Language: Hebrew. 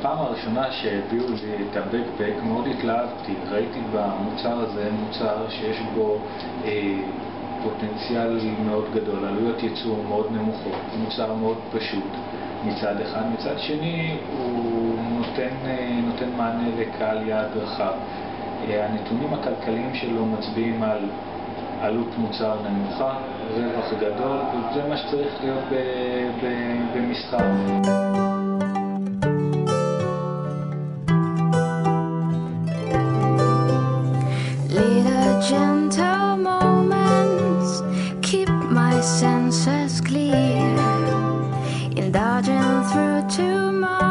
בפעם הראשונה שהביאו לי את הבקבק מאוד התלהבתי, ראיתי במוצר הזה מוצר שיש בו אה, פוטנציאל מאוד גדול, עלויות ייצור מאוד נמוכות, מוצר מאוד פשוט מצד אחד, מצד שני הוא נותן, אה, נותן מענה לקהל יעד רחב. אה, הנתונים הכלכליים שלו מצביעים על עלות מוצר נמוכה, רווח גדול, וזה מה שצריך להיות במסחר. senses clear, indulging through tomorrow.